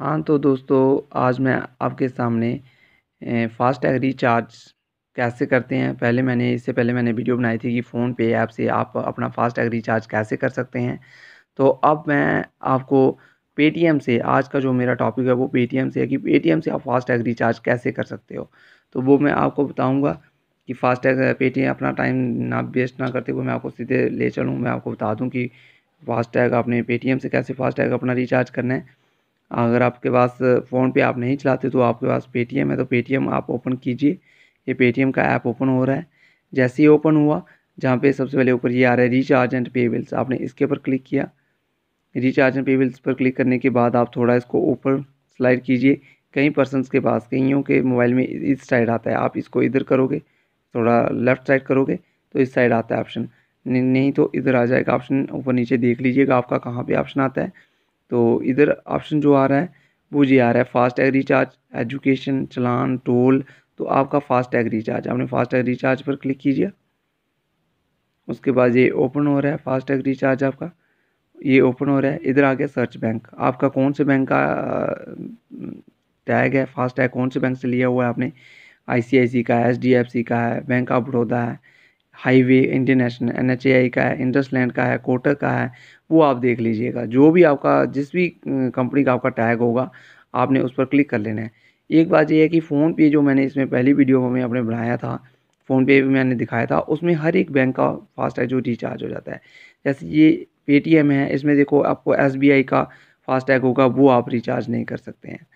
हाँ तो दोस्तों, आज मैं आपके सामने फास्टैग रिचार्ज कैसे करते हैं? पहले मैंने, इससे पहले मैंने वीडियो बनाई थी कि फ़ोन पे ऐप से आप अपना फास्टैग रिचार्ज कैसे कर सकते हैं। तो अब मैं आपको पेटीएम से, आज का जो मेरा टॉपिक है वो पेटीएम से है कि पेटीएम से आप फास्ट फास्टैग रिचार्ज कैसे कर सकते हो? तो वो मैं आपको बताऊँगा कि फास्ट फास्टैग पेटीएम अपना टाइम ना वेस्ट ना करते हुए मैं आपको सीधे ले चलूँ। मैं आपको बता दूँ कि फास्टैग आपने पेटीएम से कैसे फास्टैग अपना रिचार्ज करना है। अगर आपके पास फ़ोन पे आप नहीं चलाते तो आपके पास पेटीएम है तो पेटीएम आप ओपन कीजिए। ये पेटीएम का ऐप ओपन हो रहा है। जैसे ही ओपन हुआ, जहाँ पे सबसे पहले ऊपर ये आ रहा है रिचार्ज एंड पे बिल्स आपने इसके ऊपर क्लिक किया। रिचार्ज एंड पे बिल्स पर क्लिक करने के बाद आप थोड़ा इसको ऊपर स्लाइड कीजिए। कई पर्सनस के पास, कईयों के मोबाइल में इस साइड आता है। आप इसको इधर करोगे, थोड़ा लेफ़्ट साइड करोगे तो इस साइड आता है ऑप्शन नहीं तो इधर आ जाएगा ऑप्शन ऊपर नीचे देख लीजिएगा आपका कहाँ पे ऑप्शन आता है। तो इधर ऑप्शन जो आ रहा है, वो जी आ रहा है फास्ट टैग रिचार्ज एजुकेशन चलान टोल तो आपका फास्ट टैग रिचार्ज आपने फास्ट टैग रिचार्ज पर क्लिक कीजिए। उसके बाद ये ओपन हो रहा है फास्ट टैग रिचार्ज आपका, ये ओपन हो रहा है, इधर आ गया सर्च बैंक आपका कौन से बैंक का टैग है फास्ट टैग कौन से बैंक से लिया हुआ है आपने? आई का है एच का है बैंक ऑफ़ बड़ौदा है। Highway international N H I का है इंडस लैंड का है कोटक का है, वो आप देख लीजिएगा। जो भी आपका, जिस भी कंपनी का आपका टैग होगा, आपने उस पर क्लिक कर लेना है। एक बात ये है कि फ़ोन पे जो मैंने इसमें पहली वीडियो में आपने बनाया था, फ़ोन पे भी मैंने दिखाया था, उसमें हर एक बैंक का फास्टैग जो रिचार्ज हो जाता है। जैसे ये पेटीएम है, इसमें देखो आपको SBI का फास्टैग होगा, वो आप रिचार्ज नहीं कर सकते हैं।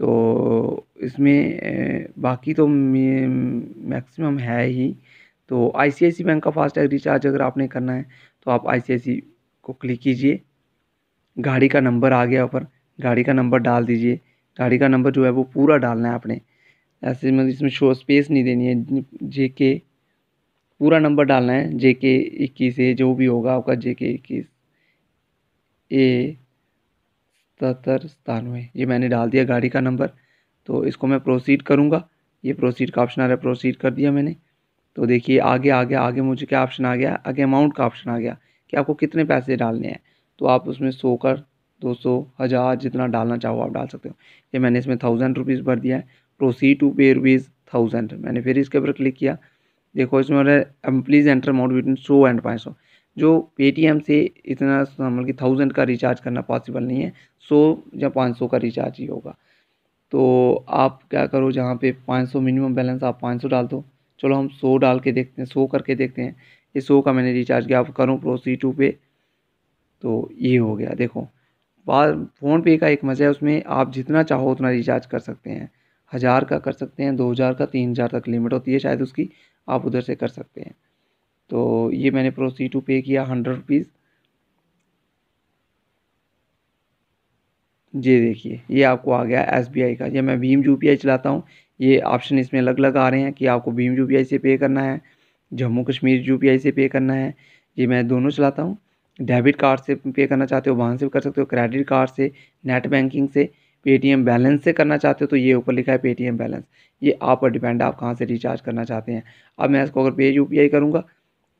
तो इसमें बाकी तो मैक्सिमम है ही। तो आई बैंक का फास्टैग रिचार्ज अगर आपने करना है तो आप आई को क्लिक कीजिए। गाड़ी का नंबर आ गया ऊपर। गाड़ी का नंबर डाल दीजिए। गाड़ी का नंबर जो है वो पूरा डालना है आपने। ऐसे मतलब इसमें शो स्पेस नहीं देनी है। जे के पूरा नंबर डालना है। जे के इक्कीस ए जो भी होगा आपका जे के इक्कीस ए सतर सतानवे ये मैंने डाल दिया गाड़ी का नंबर तो इसको मैं प्रोसीड करूँगा। ये प्रोसीड का ऑप्शन आ रहा है। प्रोसीड कर दिया मैंने। तो देखिए, आगे आगे आगे मुझे क्या ऑप्शन आ गया? आगे अमाउंट का ऑप्शन आ गया कि आपको कितने पैसे डालने हैं। तो आप उसमें सौ कर, दो सौ, हज़ार जितना डालना चाहो आप डाल सकते हो। ये मैंने इसमें थाउज़ेंड रुपीज़ भर दिया है। Proceed to pay rupees thousand मैंने फिर इसके ऊपर क्लिक किया। देखो, इसमें बोला प्लीज़ एंटर अमाउंट बिटवीन सौ एंड पाँच सौ। जो पेटीएम से इतना मतलब कि थाउज़ेंड का रिचार्ज करना पॉसिबल नहीं है। सौ या पाँच सौ का रिचार्ज ही होगा। तो आप क्या करो, जहाँ पे पाँच सौ मिनिमम बैलेंस आप पाँच सौ डाल दो। चलो हम सौ डाल के देखते हैं, सौ करके देखते हैं। ये सौ का मैंने रिचार्ज किया आप करूँ प्रोसी टू पे। तो ये हो गया, देखो। बाद, फ़ोन पे का एक मज़ा है, उसमें आप जितना चाहो उतना रिचार्ज कर सकते हैं। हज़ार का कर सकते हैं, दो हज़ार का, तीन हज़ार तक लिमिट होती है शायद उसकी, आप उधर से कर सकते हैं। तो ये मैंने प्रोसी टू पे किया हंड्रेड रुपीज़ ये देखिए, ये आपको आ गया एस बी आई का। ये मैं भीम यू पी आई चलाता हूँ ये ऑप्शन इसमें अलग अलग आ रहे हैं कि आपको भीम यूपीआई से पे करना है, जम्मू कश्मीर यूपीआई से पे करना है। ये मैं दोनों चलाता हूँ। डेबिट कार्ड से पे करना चाहते हो, वहाँ से कर सकते हो। क्रेडिट कार्ड से नेट बैंकिंग से पेटीएम बैलेंस से करना चाहते हो तो ये ऊपर लिखा है पेटीएम बैलेंस ये आप पर डिपेंड आप कहाँ से रिचार्ज करना चाहते हैं। अब मैं इसको अगर पे यू करूँगा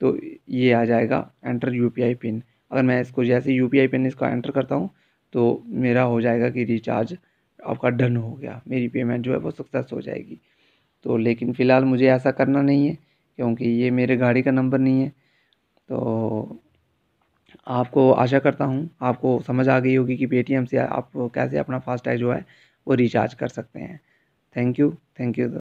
तो ये आ जाएगा एंटर यू पिन अगर मैं इसको, जैसे यूपीआई पिन इसको एंटर करता हूँ तो मेरा हो जाएगा कि रिचार्ज आपका डन हो गया, मेरी पेमेंट जो है वो सक्सेस हो जाएगी। तो लेकिन फ़िलहाल मुझे ऐसा करना नहीं है, क्योंकि ये मेरे गाड़ी का नंबर नहीं है। तो आपको आशा करता हूँ, आपको समझ आ गई होगी कि पेटीएम से आप कैसे अपना फास्टैग जो है वो रिचार्ज कर सकते हैं। Thank you thank you